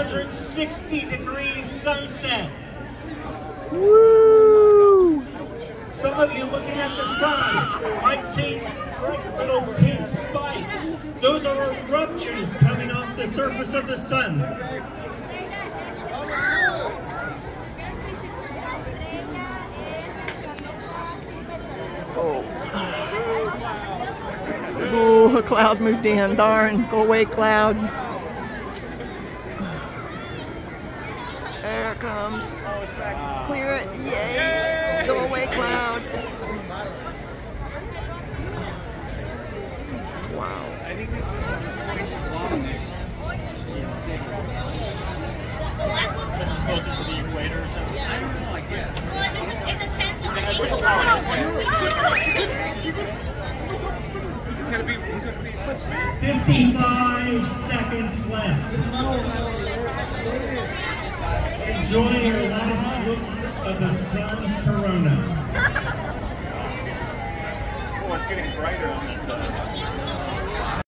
160 degree sunset. Woo! Some of you looking at the sun might see little pink spikes. Those are eruptions coming off the surface of the sun. Ooh, a cloud moved in. Darn. Go away, cloud. There it comes. Clear it. Yay. Go away, cloud. Wow. I think this is long. This is closer to the equator or something. I don't know, I guess. Well, it just it depends on the. He's gonna be he's gonna be 55 seconds left. Enjoy your last looks of the sun's corona. oh it's getting brighter on uh,